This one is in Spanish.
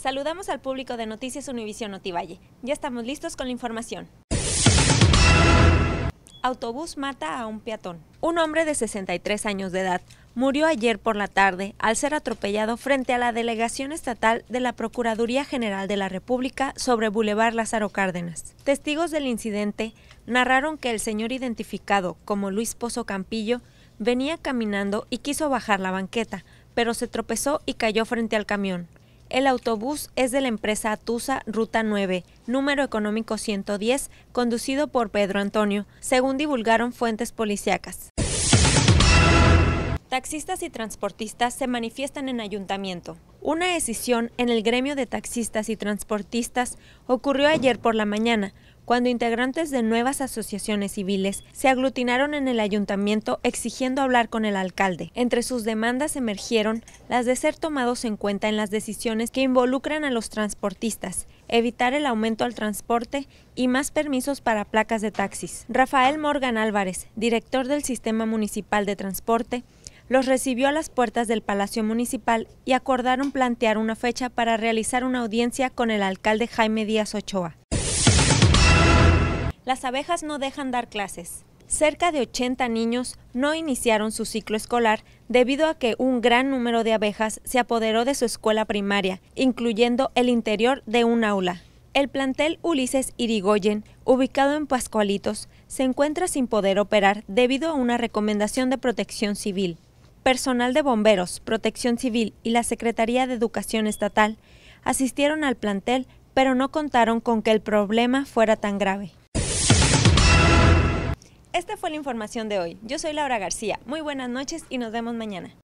Saludamos al público de Noticias Univisión Notivalle. Ya estamos listos con la información. Autobús mata a un peatón. Un hombre de 63 años de edad murió ayer por la tarde al ser atropellado frente a la delegación estatal de la Procuraduría General de la República sobre Boulevard Lázaro Cárdenas. Testigos del incidente narraron que el señor identificado como Luis Pozo Campillo venía caminando y quiso bajar la banqueta, pero se tropezó y cayó frente al camión. El autobús es de la empresa Atusa Ruta 9, número económico 110, conducido por Pedro Antonio, según divulgaron fuentes policíacas. Taxistas y transportistas se manifiestan en ayuntamiento. Una decisión en el gremio de taxistas y transportistas ocurrió ayer por la mañana, cuando integrantes de nuevas asociaciones civiles se aglutinaron en el ayuntamiento exigiendo hablar con el alcalde. Entre sus demandas emergieron las de ser tomados en cuenta en las decisiones que involucran a los transportistas, evitar el aumento al transporte y más permisos para placas de taxis. Rafael Morgan Álvarez, director del Sistema Municipal de Transporte, los recibió a las puertas del Palacio Municipal y acordaron plantear una fecha para realizar una audiencia con el alcalde Jaime Díaz Ochoa. Las abejas no dejan dar clases. Cerca de 80 niños no iniciaron su ciclo escolar debido a que un gran número de abejas se apoderó de su escuela primaria, incluyendo el interior de un aula. El plantel Ulises Irigoyen, ubicado en Pascualitos, se encuentra sin poder operar debido a una recomendación de protección civil. Personal de bomberos, protección civil y la Secretaría de Educación Estatal asistieron al plantel, pero no contaron con que el problema fuera tan grave. Esta fue la información de hoy. Yo soy Laura García. Muy buenas noches y nos vemos mañana.